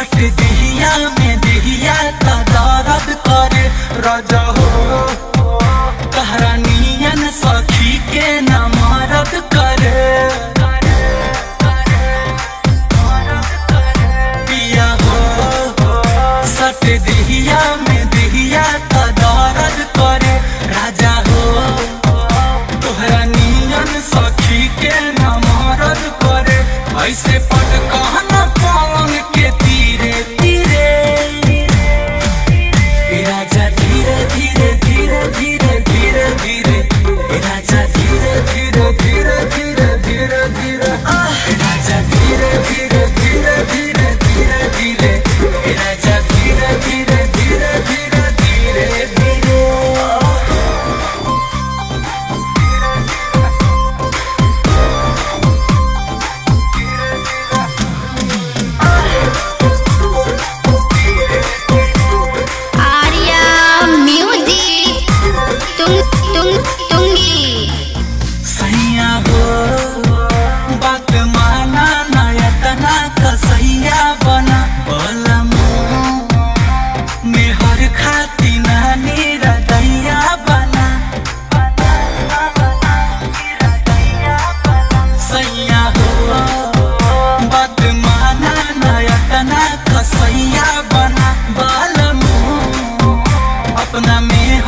काट दहिया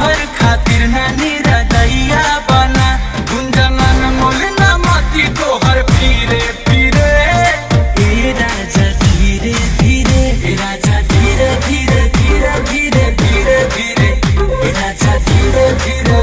तोहर खातिर नानी रदैया बना। गुंजनन मोल ना माती तोहर फिरे फिरे ए राजा धीरे धीरे, ए राजा धीरे धीरे धीरे धीरे धीरे धीरे। ए राजा धीरे धीरे।